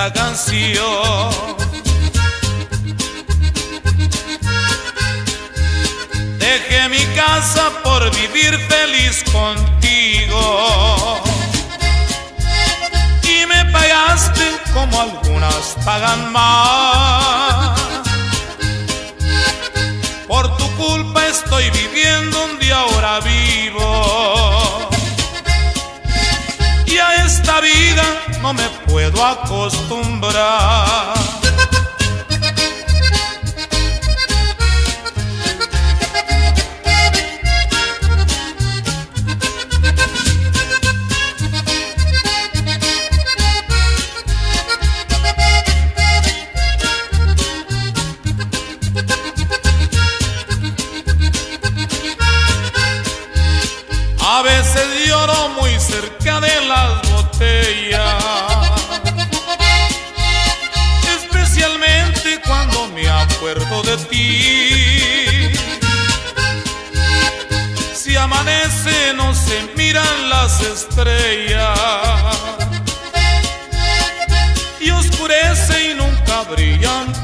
esta canción. acostumbrar.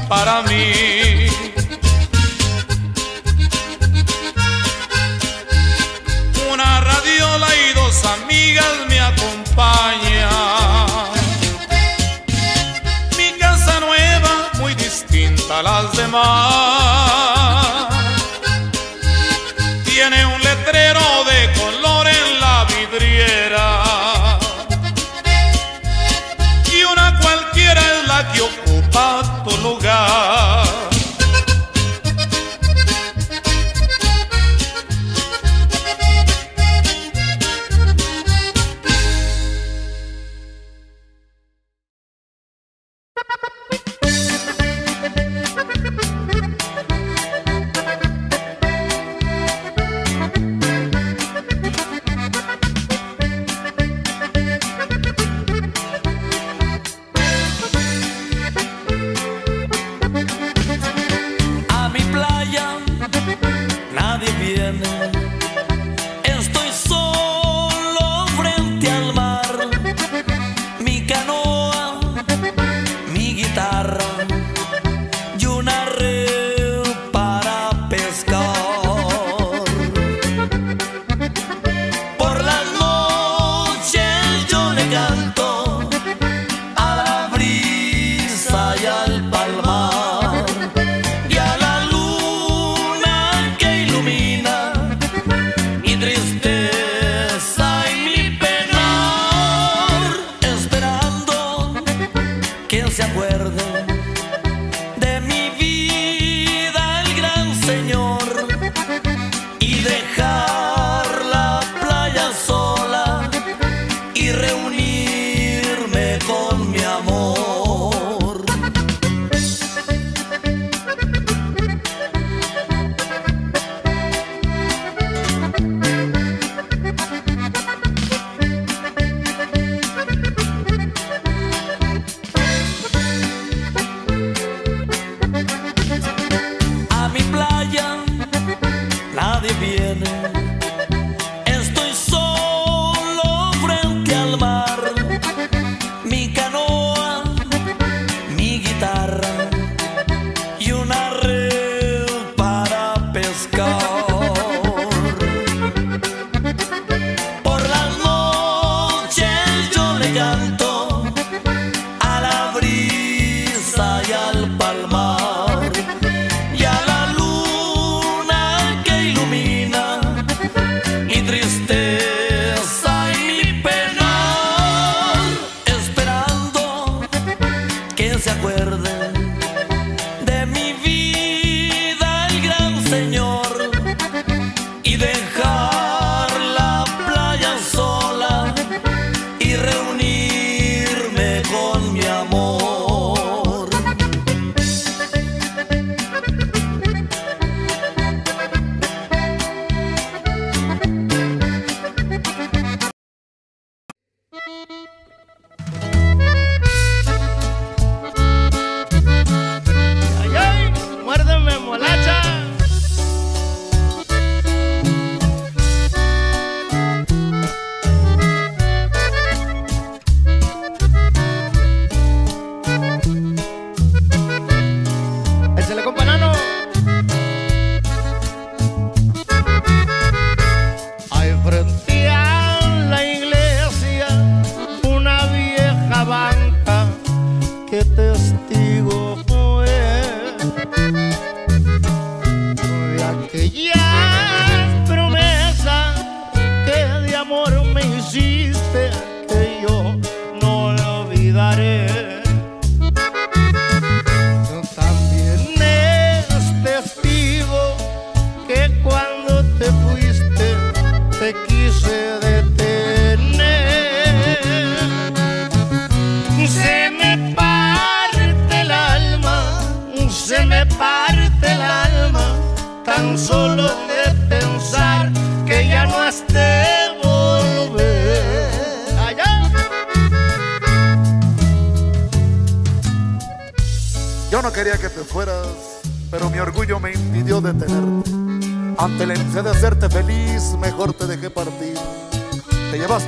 para mí. Una radiola y dos amigas me acompañan. Mi casa nueva, muy distinta a las demás.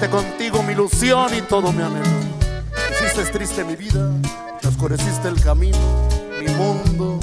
Contigo mi ilusión y todo mi anhelo. Hiciste triste mi vida, te oscureciste el camino, mi mundo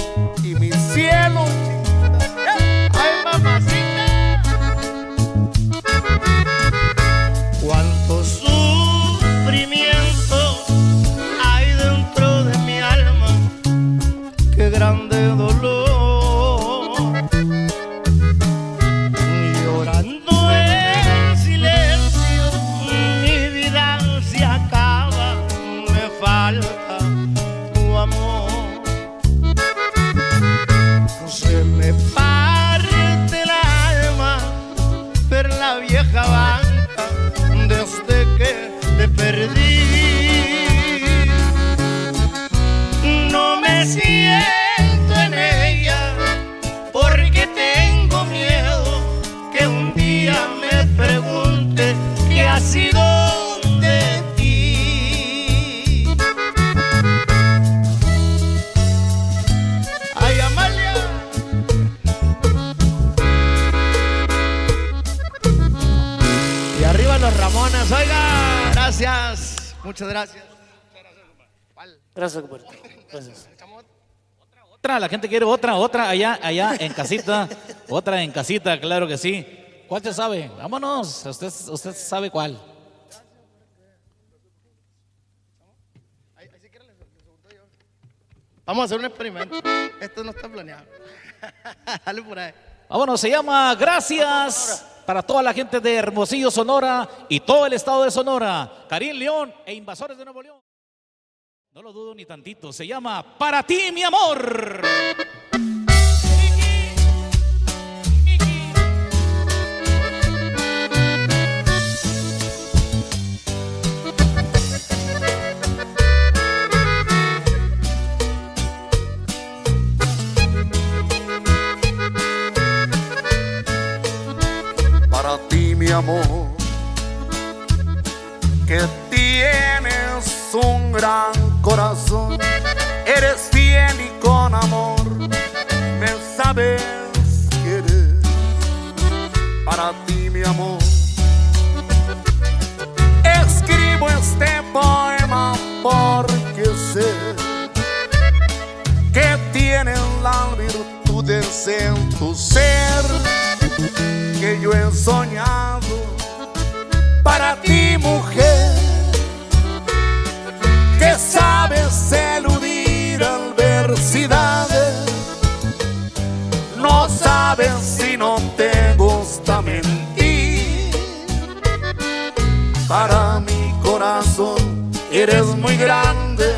Gracias. Muchas gracias. Gracias, compadre. Gracias. Otra, la gente quiere otra, otra allá, allá en casita, otra en casita, claro que sí. ¿Cuál se sabe? Vámonos, usted, usted sabe cuál. Vamos a hacer un experimento. Esto no está planeado. Dale por ahí. Vámonos, se llama Gracias para toda la gente de Hermosillo, Sonora y todo el estado de Sonora. Karim León e Invasores de Nuevo León. No lo dudo ni tantito, se llama Para ti, mi amor. Amor, que tienes un gran corazón, eres fiel y con amor me sabes querer. Para ti, mi amor, escribo este poema porque sé que tienes la virtud ser tu ser que yo he soñado para ti, mujer, que sabes eludir adversidades, no sabes si no te gusta mentir. Para mi corazón eres muy grande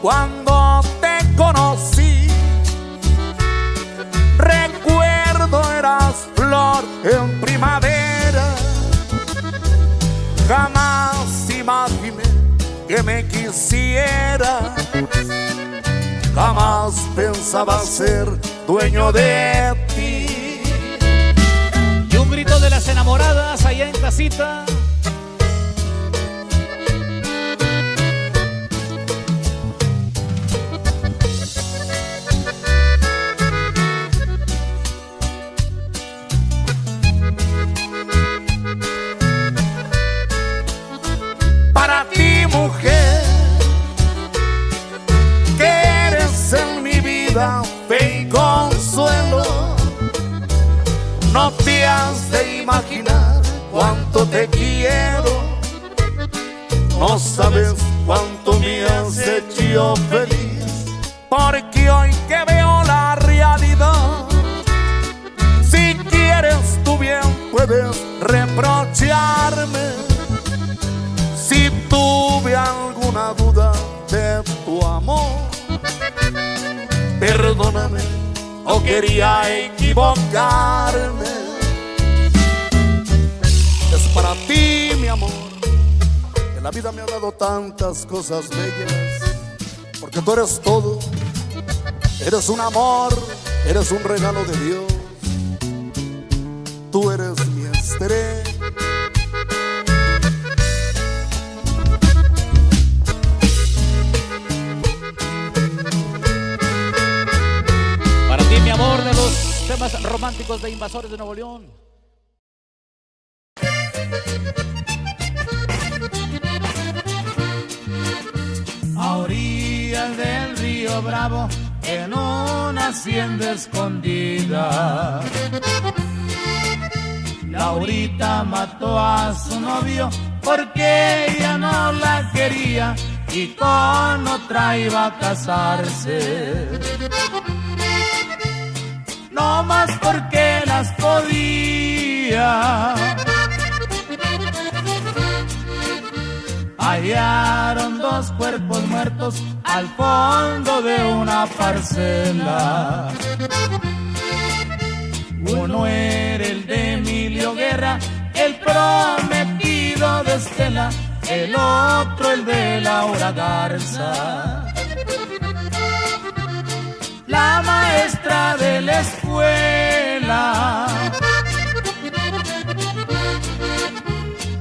cuando te conocí. Recuerdo eras flor en primavera. Jamás imaginé que me quisiera. Jamás pensaba ser dueño de ti. Y un grito de las enamoradas allá en casita. Cosas bellas, porque tú eres todo, eres un amor, eres un regalo de Dios. Tú eres mi estrella temas románticos de Invasores de Nuevo León. No más porque las podía. Hallaron dos cuerpos muertos al fondo de una parcela. Uno era el de Emilio Guerra, el prometido de Estela, el otro el de Laura Garza la maestra de la escuela.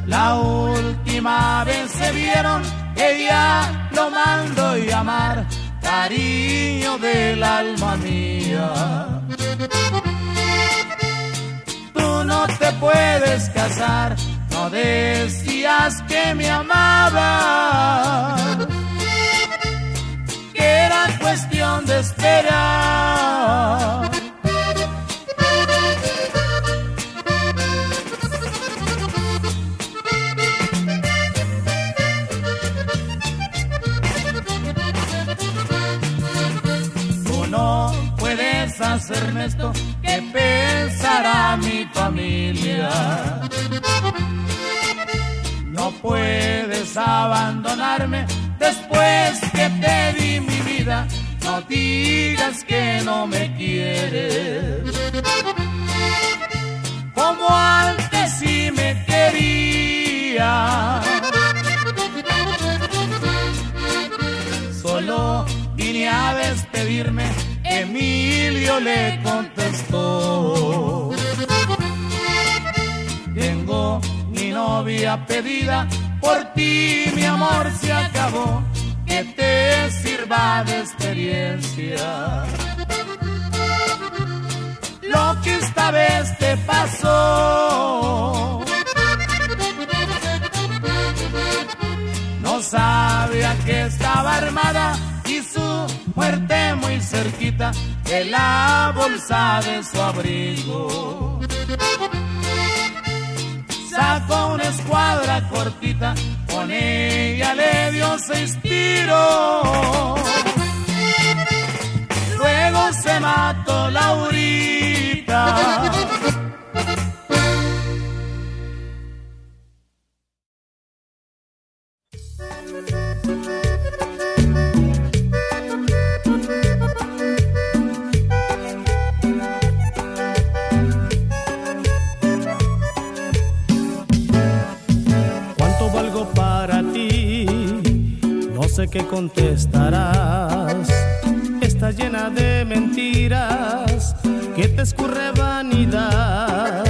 La última vez se vieron, ella lo mandó llamar cariño del alma mía. Tú no te puedes casar, no decías que me amabas cuestión de esperar. Tú no puedes hacerme esto que pensará mi familia. No puedes abandonarme después que te di mi no digas que no me quieres. Como antes sí me quería. Solo vine a despedirme, Emilio le contestó. Tengo mi novia pedida por ti mi amor se acabó, que te sirva de experiencia. Lo que esta vez te pasó, no sabía que estaba armada y su muerte muy cerquita de la bolsa de su abrigo sacó una escuadra cortita, con ella le dio seis tiros. Luego se mató Laurita. Que contestarás. Está llena de mentiras que te escurre vanidad.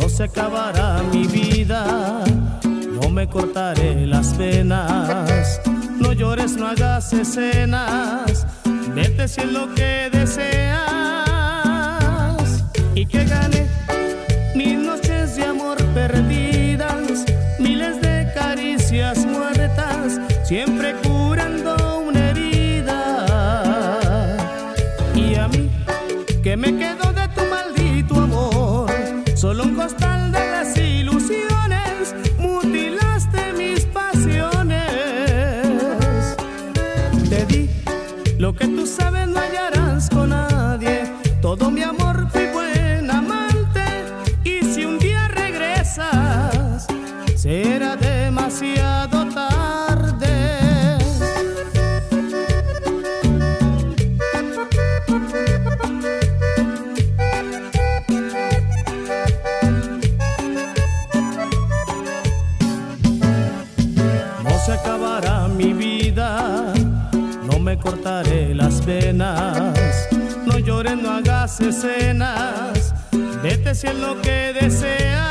No se acabará mi vida, no me cortaré las venas. No llores, no hagas escenas, vete si es lo que deseas. Y que gane mil noches de amor perdidas, miles de caricias muertas, siempre vida, no me cortaré las venas, no llores, no hagas escenas, vete si es lo que deseas.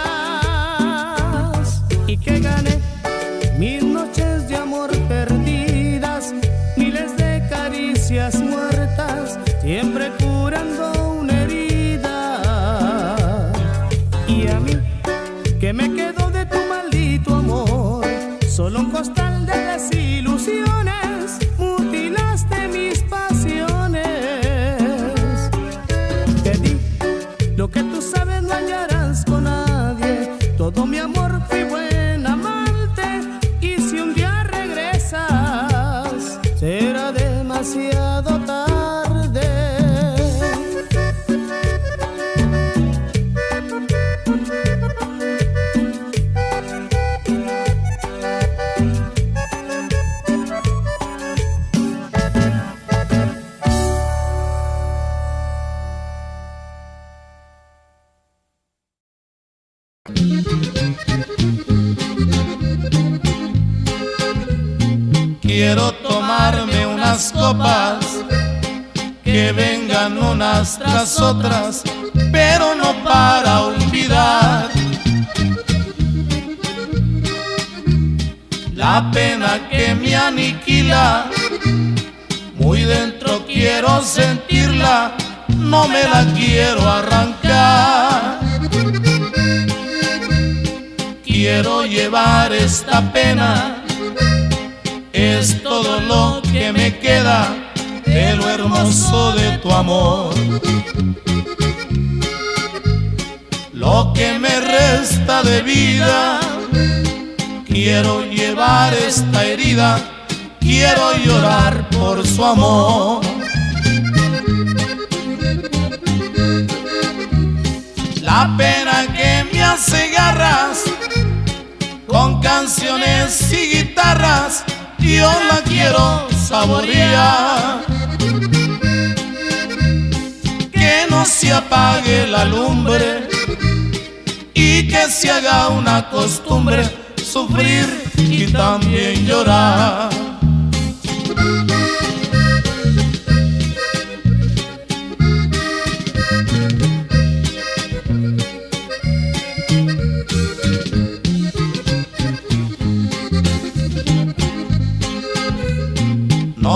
Y que gane mis noches de amor perdidas, miles de caricias muertas, siempre curando una herida. Y a mí, que me quedo de tu maldito amor, solo un costal de su amor. La pena que me hace garras con canciones y guitarras, yo la quiero saborear. Que no se apague la lumbre y que se haga una costumbre sufrir y también llorar.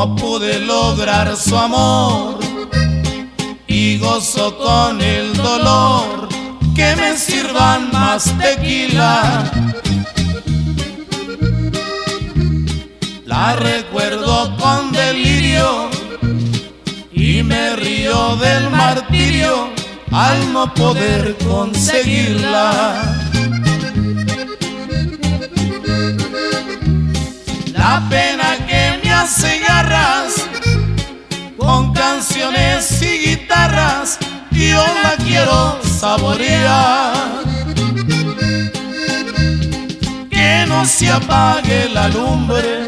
No pude lograr su amor y gozo con el dolor que me sirvan más tequila. La recuerdo con delirio y me río del martirio al no poder conseguirla. La pena hace garras con canciones y guitarras, yo la quiero saborear. Que no se apague la lumbre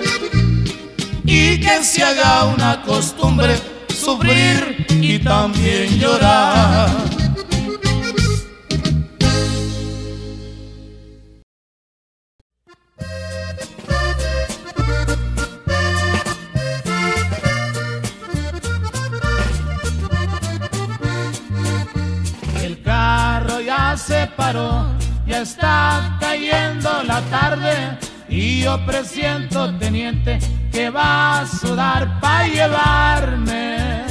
y que se haga una costumbre sufrir y también llorar. Ya está cayendo la tarde y yo presiento, teniente, que va a sudar para llevarme.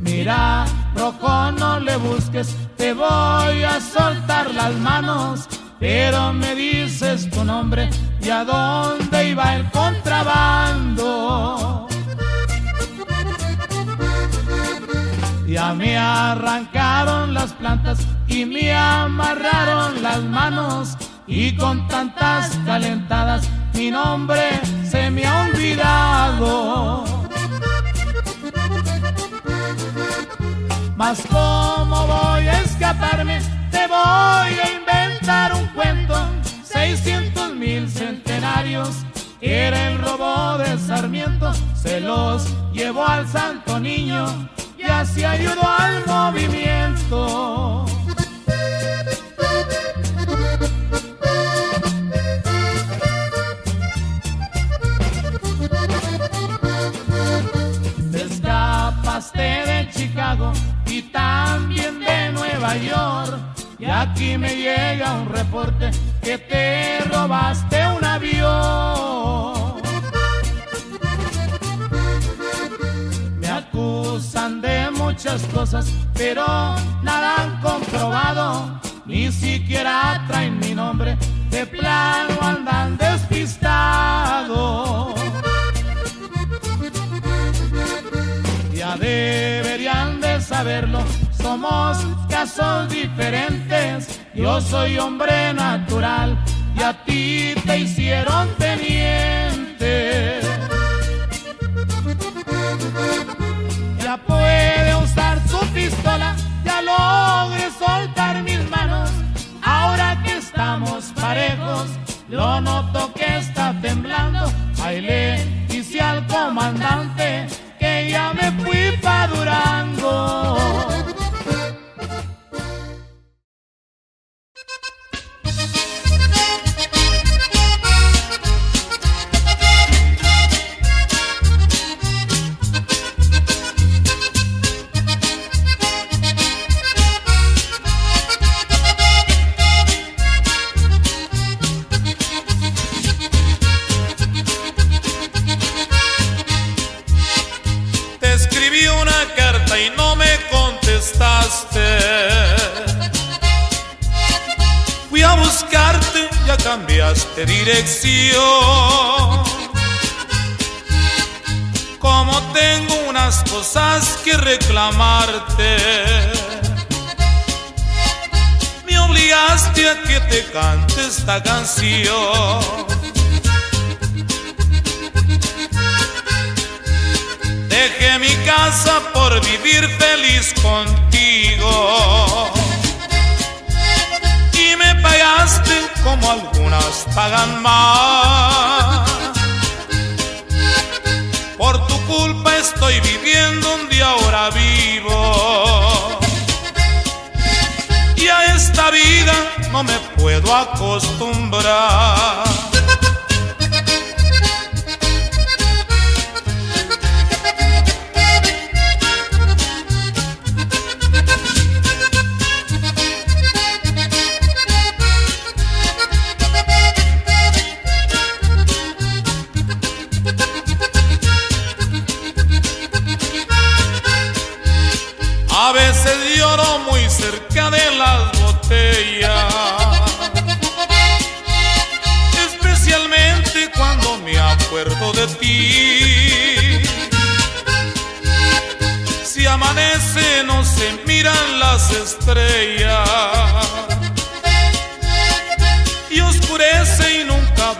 Mira, rojo, no le busques, te voy a soltar las manos, pero me dices tu nombre y a dónde iba el contrabando. Ya me arrancaron las plantas y me amarraron las manos. Y con tantas calentadas mi nombre se me ha olvidado. Mas cómo voy a escaparme, te voy a inventar un cuento, 600 mil centenarios. Era el robo de Sarmiento, se los llevó al Santo Niño gracia ayudó al movimiento. Escapaste de Chicago y también de Nueva York. Y aquí me llega un reporte que te robaste un avión. Acusan de muchas cosas, pero nada han comprobado. Ni siquiera traen mi nombre, de plano andan despistados. Ya deberían de saberlo, somos casos diferentes. Yo soy hombre natural y a ti te hicieron teniente. Ya puede usar su pistola, ya logré soltar mis manos. Ahora que estamos parejos, lo noto que está temblando. Ahí le dice al comandante que ya me fui pa' Durango.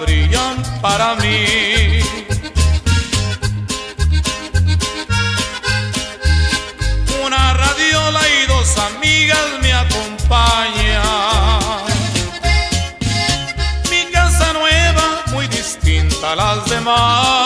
Brillan para mí. Una radiola y dos amigas me acompañan. Mi casa nueva, muy distinta a las demás.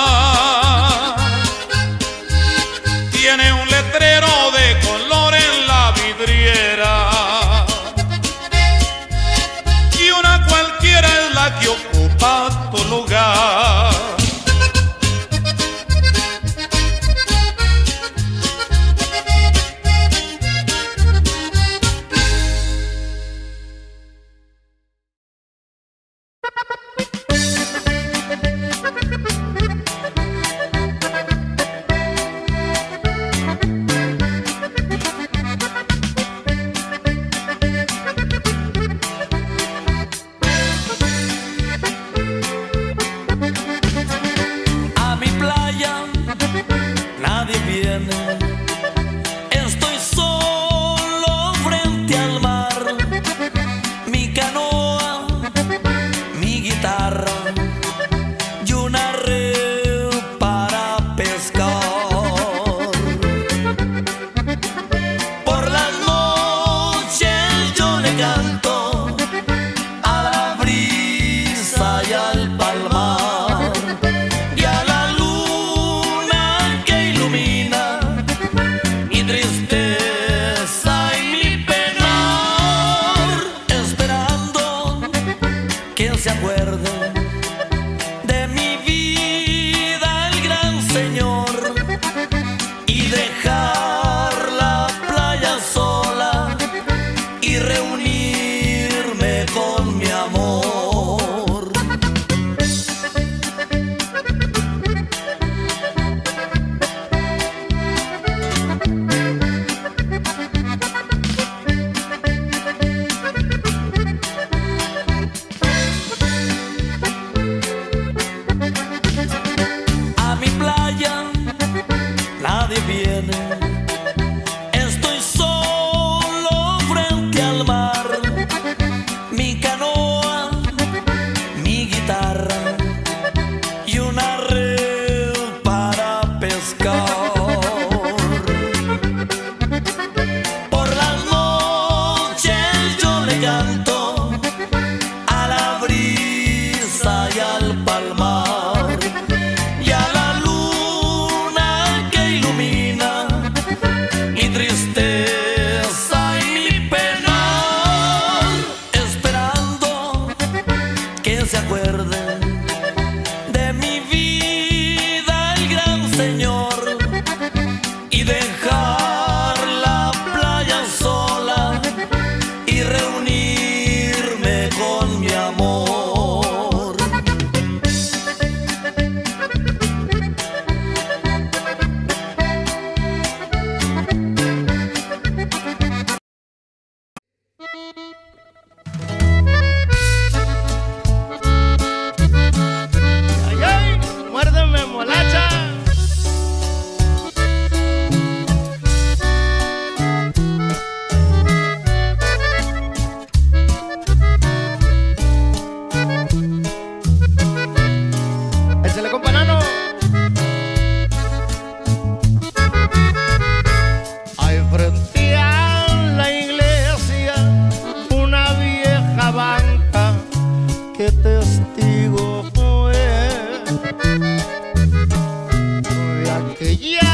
Yeah!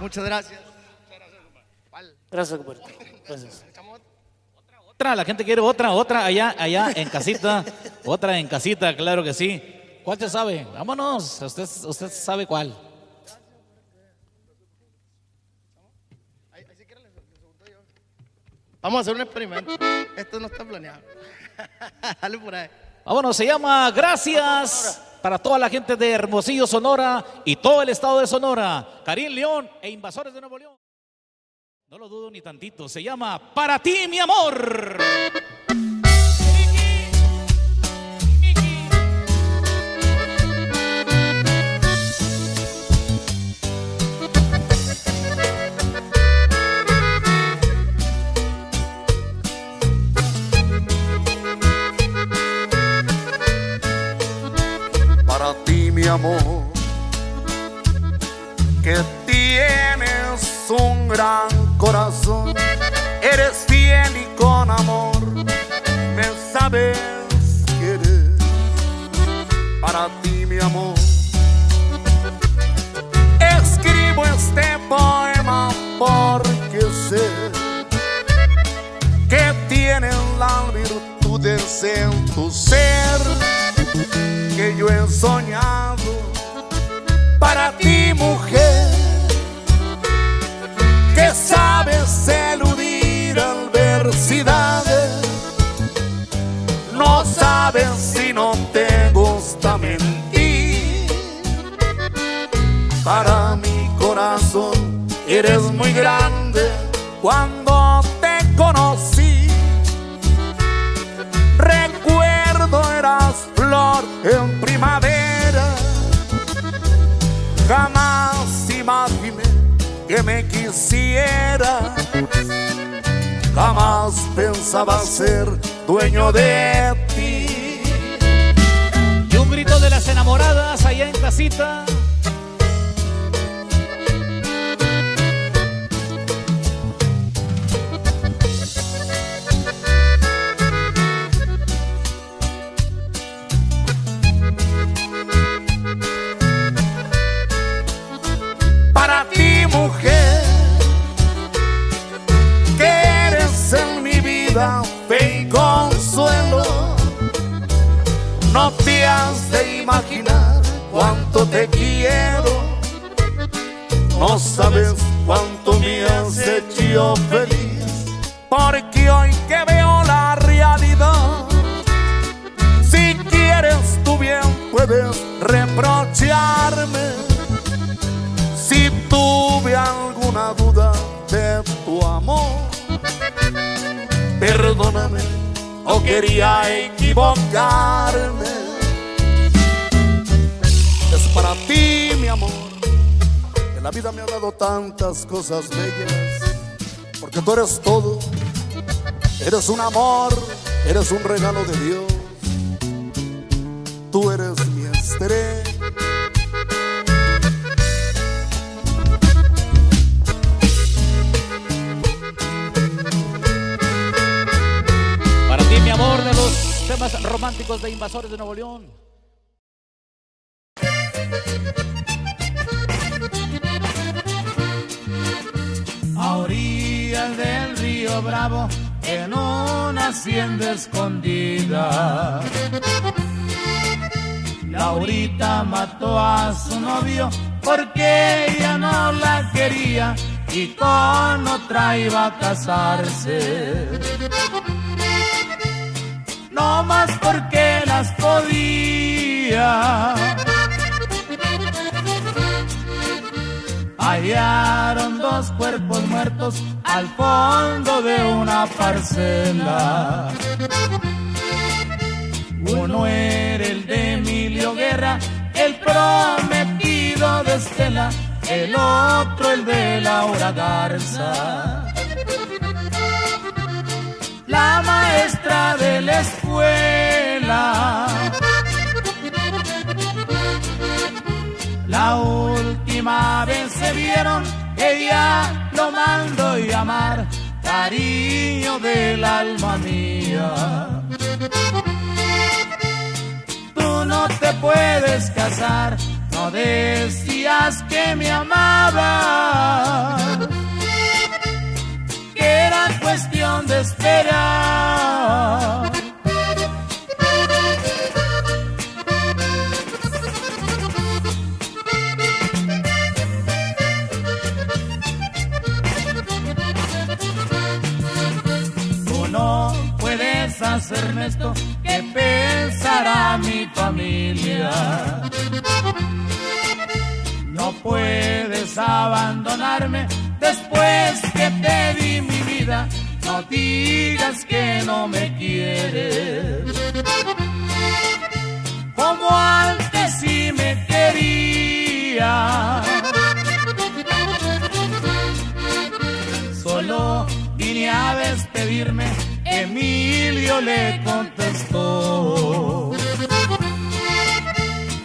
Muchas gracias. Gracias, Gracias. Otra, la gente quiere otra, otra allá, allá en casita, otra en casita, claro que sí. ¿Cuál se sabe? Vámonos, usted, usted sabe cuál. Vamos a hacer un experimento. Esto no está planeado. Dale por ahí. Vámonos, se llama Gracias para toda la gente de Hermosillo, Sonora y todo el estado de Sonora, Karim León e Invasores de Nuevo León. No lo dudo ni tantito, se llama Para ti, mi amor. Amor, que tienes un gran corazón, eres fiel y con amor me sabes querer. Para ti, mi amor, escribo este poema porque sé que tienes la virtud de tu ser que yo he soñado para ti mujer que sabes eludir felicidades. No sabes si no te gusta mentir. Para mi corazón eres muy grande cuando te conocí. Recuerdo eras en primavera. Jamás imaginé que me quisiera. Jamás pensaba ser dueño de ti. Y un grito de las enamoradas allá en casita. Te quiero. No sabes cuánto me has hecho feliz, porque hoy que veo la realidad, si quieres tú bien puedes reprocharme. Si tuve alguna duda de tu amor, perdóname o quería equivocarme para ti, mi amor. Que la vida me ha dado tantas cosas bellas, porque tú eres todo. Eres un amor, eres un regalo de Dios. Tú eres mi estrella. Para ti, mi amor, de los temas románticos de Invasores de Nuevo León. A orillas del río Bravo, en una hacienda escondida. Laurita mató a su novio porque ella no la quería y con otra iba a casarse. No más porque las podía hallaron dos cuerpos muertos al fondo de una parcela. Uno era el de Emilio Guerra, el prometido de Estela, el otro el de Laura Garza. La maestra de la escuela. La última se vieron, ella lo mando llamar cariño del alma mía. Tú no te puedes casar, no decías que me amabas, que era cuestión de esperar. Hacerme esto, que pensará mi familia? No puedes abandonarme después que te di mi vida, no digas que no me quieres. Como antes si me quería. Solo vine a despedirme Emilio le contestó.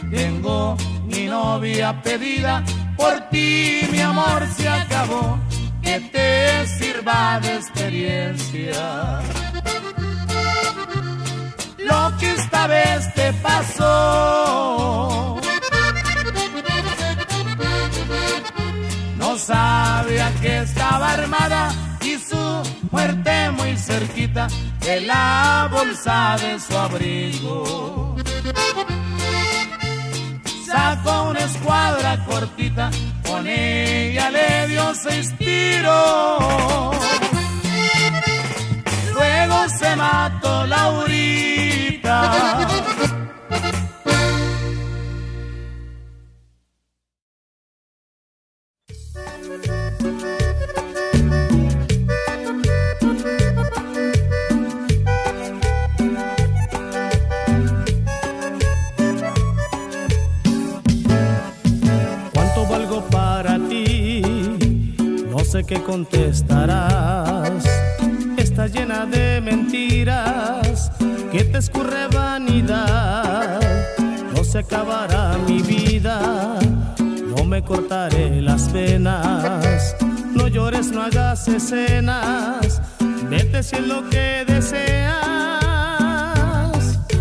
Tengo mi novia pedida, por ti mi amor se acabó, que te sirva de experiencia. Lo que esta vez te pasó. No sabía que estaba armada y su muerte cerquita de la bolsa de su abrigo. Sacó una escuadra cortita, con ella le dio seis tiros. que se mató Laurita. Que contestarás. Está llena de mentiras que te escurre vanidad. No se acabará mi vida, no me cortaré las venas. No llores, no hagas escenas, vete si es lo que deseas.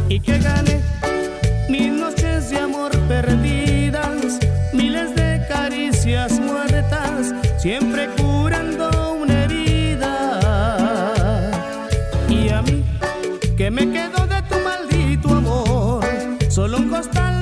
Y que gane mil noches de amor perdidas, miles de caricias muertas, siempre solo un costal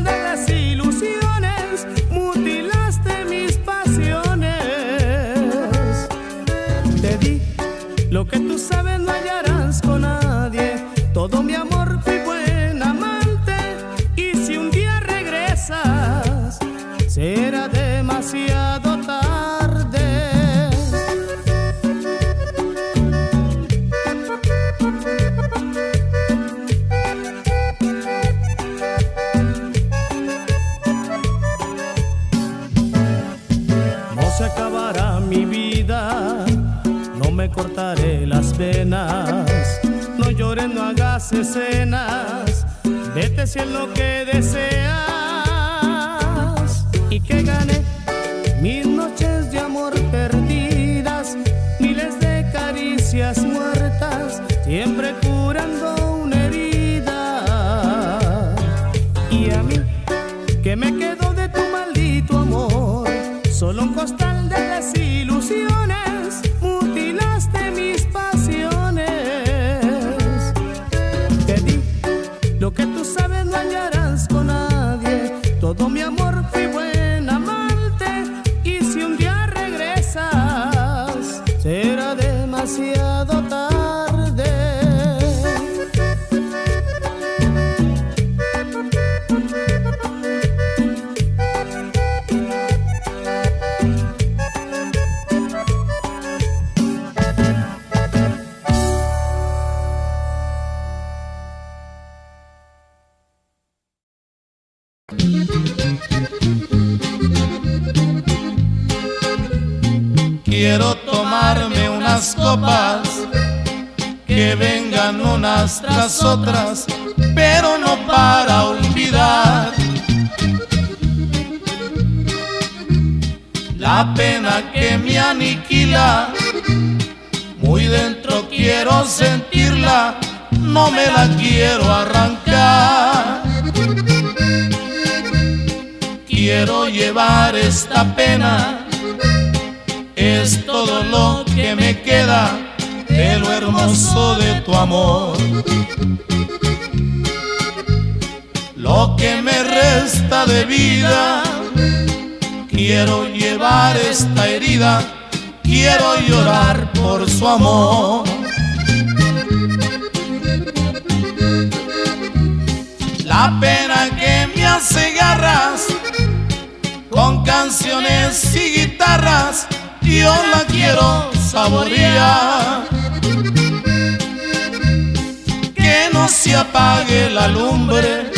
cortaré las venas. No llores, no hagas escenas. Vete si es lo que deseas. Quiero llevar esta herida, quiero llorar por su amor. La pena que me hace garras con canciones y guitarras yo la quiero saborear. Que no se apague la lumbre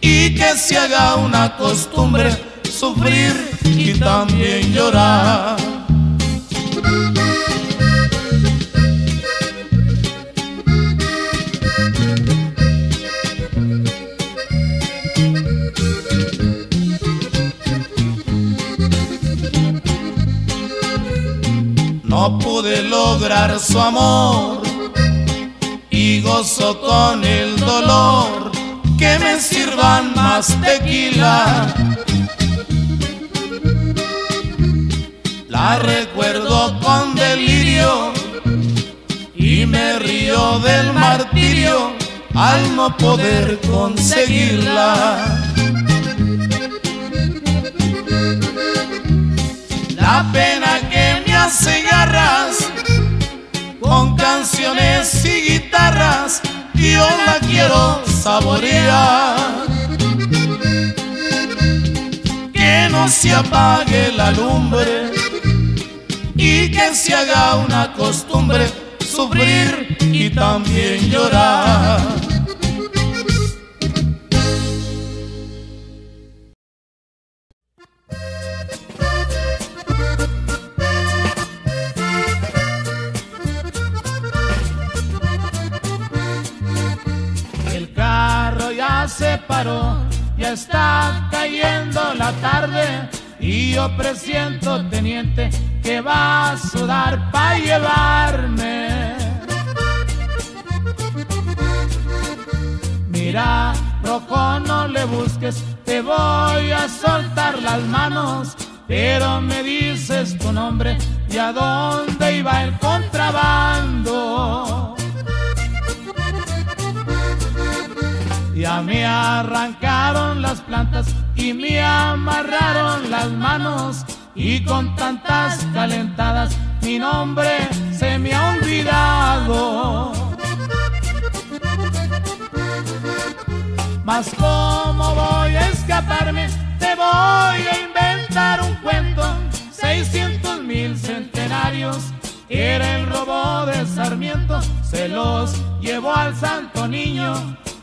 y que se haga una costumbre sufrir y también llorar. no pude lograr su amor y gozo con el dolor que me sirvan más tequila. La recuerdo con delirio y me río del martirio al no poder conseguirla. La pena que me hace garras con canciones y quiero saborear. Que no se apague la lumbre y que se haga una costumbre sufrir y también llorar. El carro ya se paró, ya está cayendo la tarde y yo presiento, teniente, que va a sudar para llevarme. Mira, rojo, no le busques, te voy a soltar las manos, pero me dices tu nombre y a dónde iba el contrabando. Ya me arrancaron las plantas y me amarraron las manos y con tantas calentadas mi nombre se me ha olvidado. Mas cómo voy a escaparme, te voy a inventar un cuento, 600 mil centenarios. Era el robo de Sarmiento, se los llevó al santo niño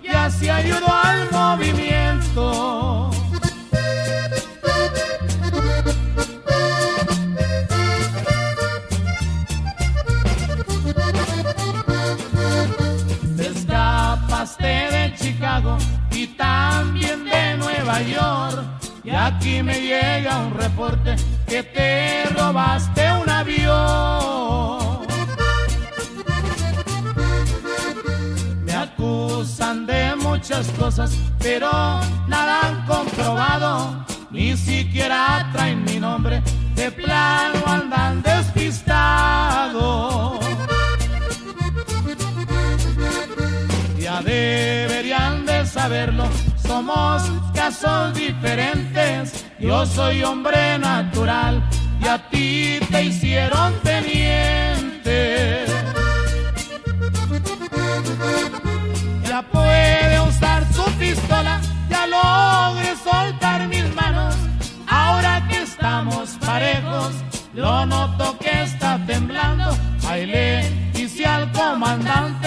y así ayudó al movimiento. De Chicago y también de Nueva York. Y aquí me llega un reporte que te robaste un avión. Me acusan de muchas cosas, pero nada han comprobado. Ni siquiera traen mi nombre, de plano andan despistados. Deberían de saberlo, somos casos diferentes. Yo soy hombre natural y a ti te hicieron teniente. Ya puede usar su pistola, ya logré soltar mis manos. Ahora que estamos parejos, lo noto que está temblando. Ahí le hice al comandante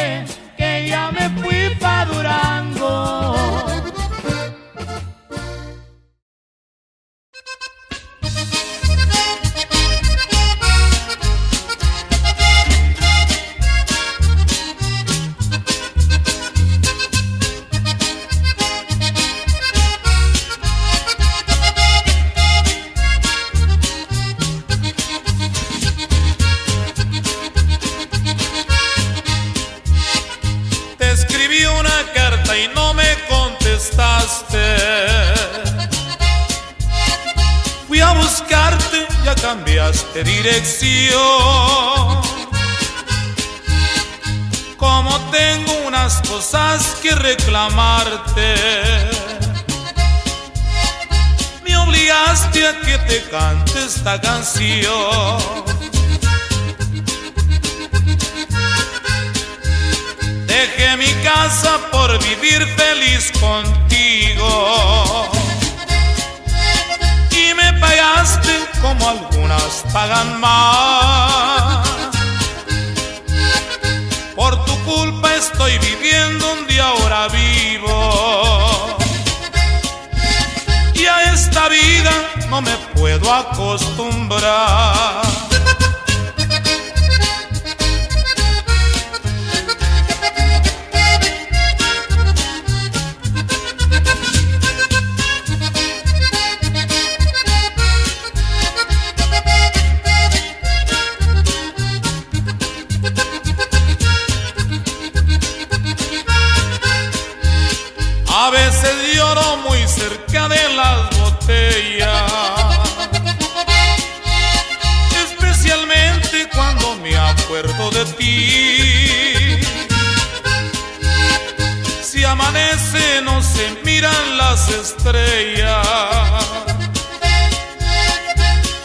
No se miran las estrellas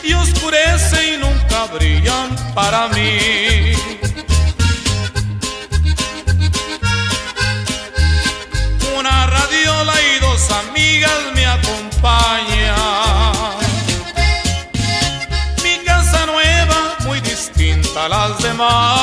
y oscurece y nunca brillan para mí. Una radiola y dos amigas me acompañan. Mi casa nueva, muy distinta a las demás.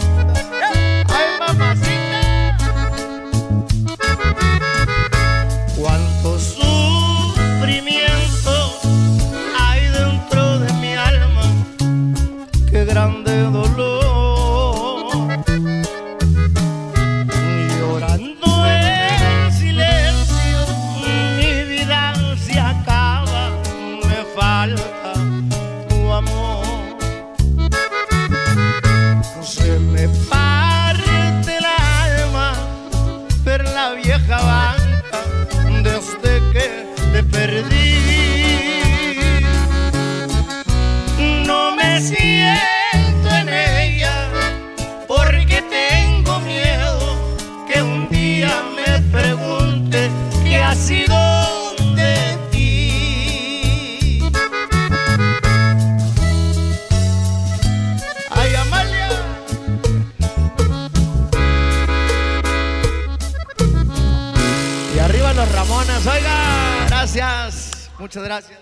Oiga, gracias. Muchas gracias.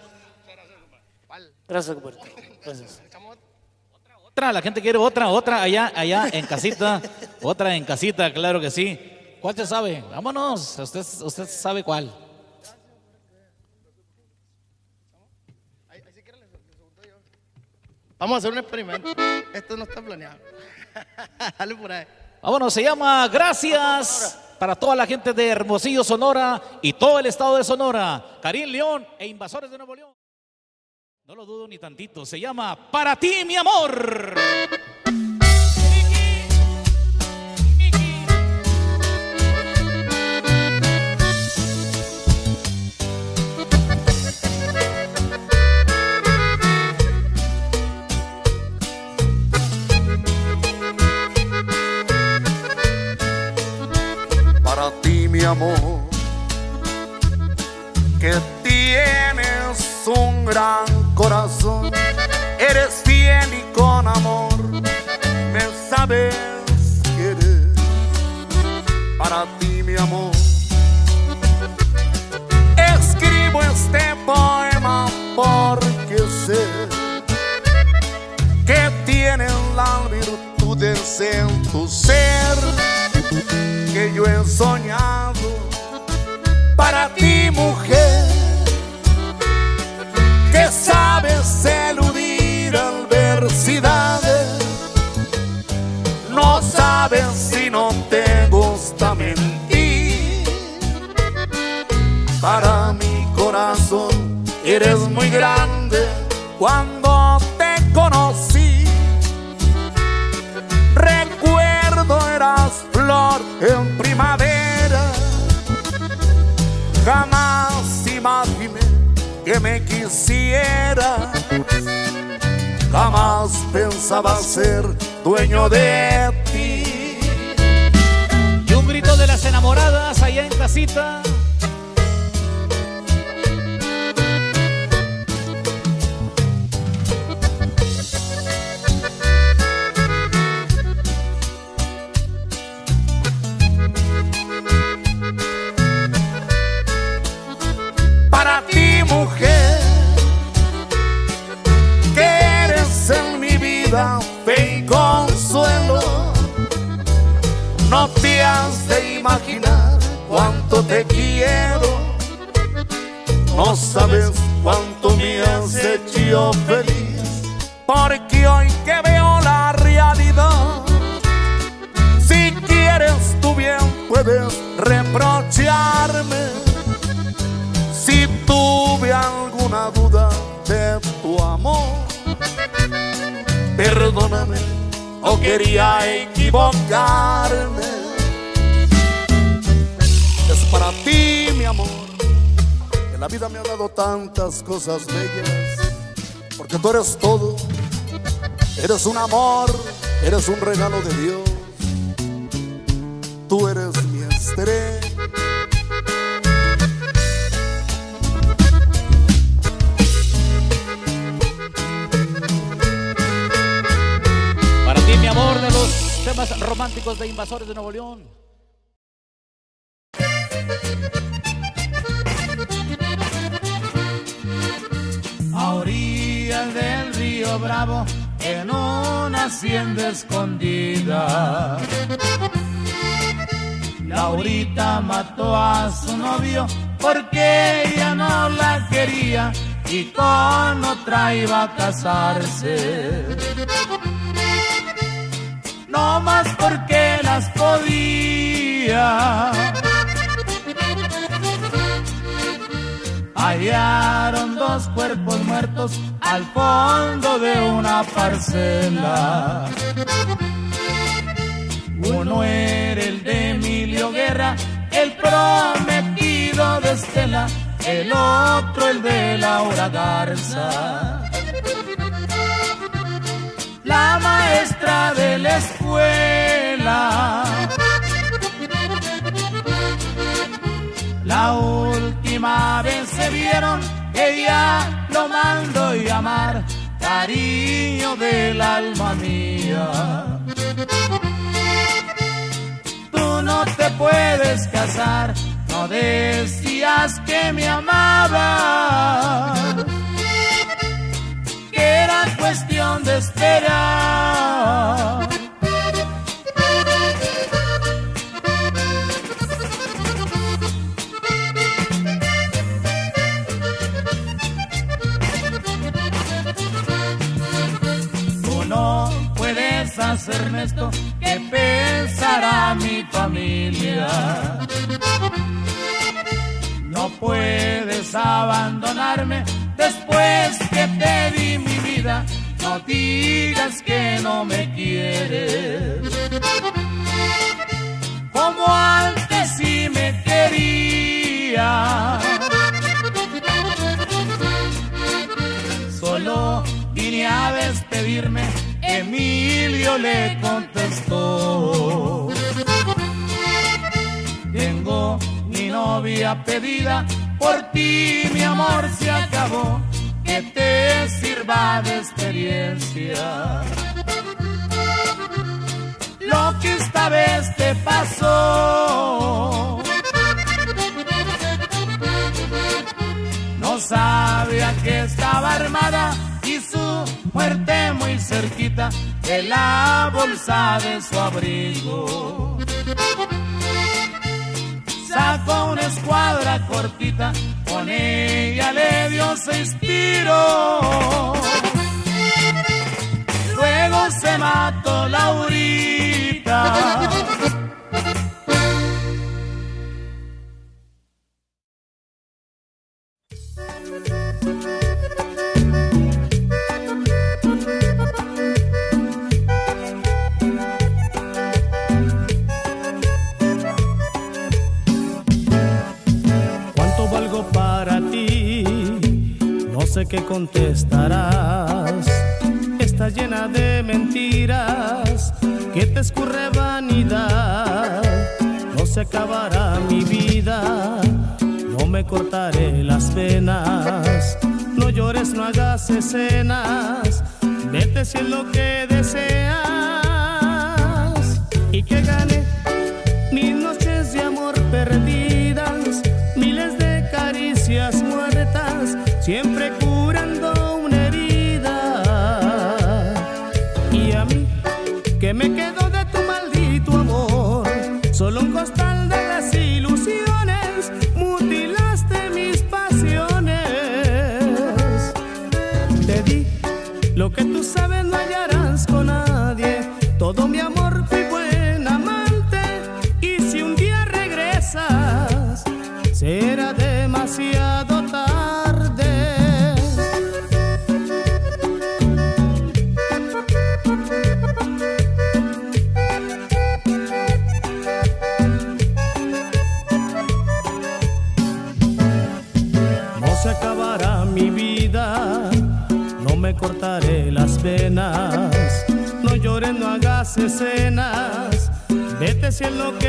Gracias, compadre. Gracias. Otra, la gente quiere otra, otra allá, allá en casita. otra en casita, claro que sí. ¿Cuál se sabe? Vámonos, usted, usted sabe cuál. Vamos a hacer un experimento. Esto no está planeado. Dale por ahí. Vámonos, se llama Gracias para toda la gente de Hermosillo, Sonora y todo el estado de Sonora. Karim León e Invasores de Nuevo León. No lo dudo ni tantito. Se llama Para ti, mi amor. Amor, que tienes un gran corazón, eres fiel y con amor me sabes querer. Para ti, mi amor, escribo este poema porque sé que tienes la virtud ser tu ser que yo he soñado para ti, mujer, que sabes eludir adversidades, no sabes si no te gusta mentir. Para mi corazón eres muy grande cuando te conocí. Recuerdo eras en primavera. Jamás imaginé que me quisiera. Jamás pensaba ser dueño de ti. Y un grito de las enamoradas allá en casita. Cosas bellas, porque tú eres todo, eres un amor, eres un regalo de Dios. Tú eres mi estrella. Para ti, mi amor, de los temas románticos de Invasores de Nuevo León. Su novio porque ella no la quería y con otra iba a casarse. No más porque las podía. Hallaron dos cuerpos muertos al fondo de una parcela. Uno era el de Emilio Guerra, el prometido de Estela, el otro el de Laura Garza. La maestra de la escuela. La última vez se vieron, ella lo mandó llamar cariño del alma mía. No te puedes casar, no decías que me amabas, que era cuestión de esperar. Tú no puedes hacerme esto, que pensará mi familia. No puedes abandonarme después que te di mi vida. No digas que no me quieres. Como antes sí me quería. Solo vine a despedirme. Emilio le contestó. Tengo mi novia pedida, por ti mi amor se acabó, que te sirva de experiencia. Lo que esta vez te pasó, no sabía que estaba armada cerquita de la bolsa de su abrigo sacó una escuadra cortita, con ella le dio seis tiros. Luego se mató Laurita. Sé qué contestarás. Estás llena de mentiras que te escurre vanidad. No se acabará mi vida, no me cortaré las venas. No llores, no hagas escenas. Vete si es lo que deseas y que gane mil noches de amor perdidas, miles de caricias muertas, siempre solo un costal lo que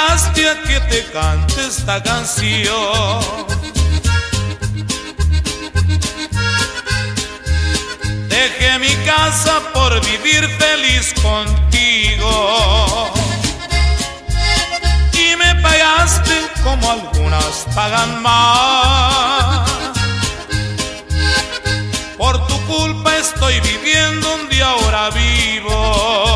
obligaste que te cante esta canción. Dejé mi casa por vivir feliz contigo pagaste como algunas pagan más. Por tu culpa estoy viviendo donde ahora vivo.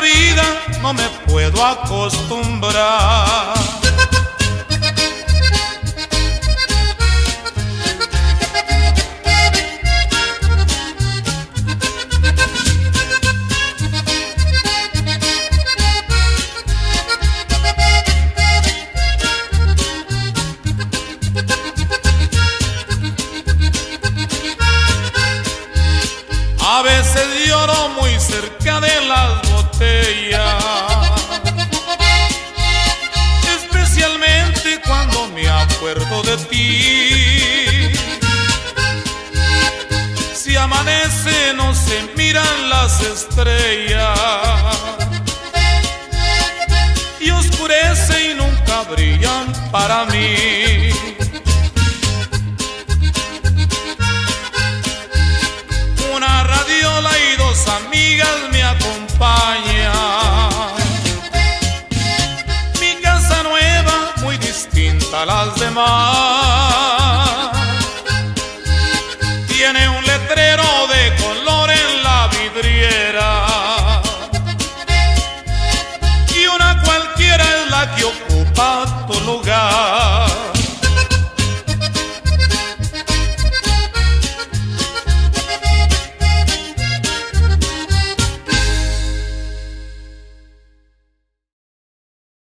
Vida no me puedo acostumbrar. Para mí.